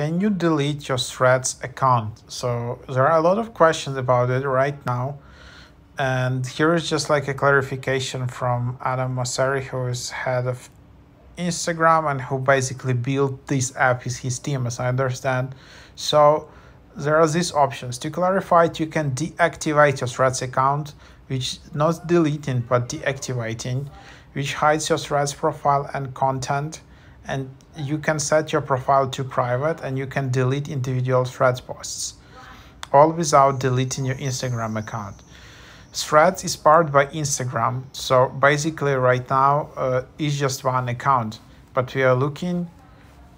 can you delete your threads account? So there are a lot of questions about it right now. And here is just like a clarification from adam mosseri who is head of instagram and who basically built this app is his team as i understand. So there are these options. To clarify it you can deactivate your threads account which not deleting but deactivating which hides your threads profile and content and you can set your profile to private and you can delete individual threads posts all without deleting your instagram account. Threads is powered by instagram so basically right now uh, it's just one account but we are looking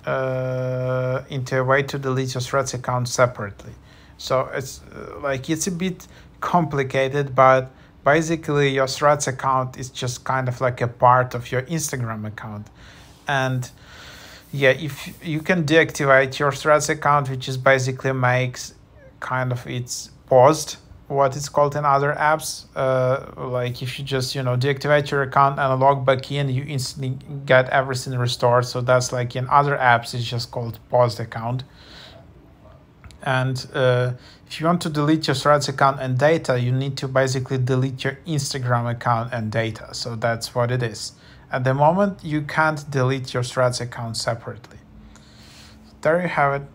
uh, into a way to delete your threads account separately. So it's uh, like it's a bit complicated but basically your threads account is just kind of like a part of your instagram account and yeah if you can deactivate your threads account which is basically makes kind of it's paused what it's called in other apps uh, like if you just you know deactivate your account and log back in you instantly get everything restored. So that's like in other apps it's just called paused account and uh, if you want to delete your threads account and data you need to basically delete your instagram account and data so that's what it is at the moment, you can't delete your Threads account separately. There you have it.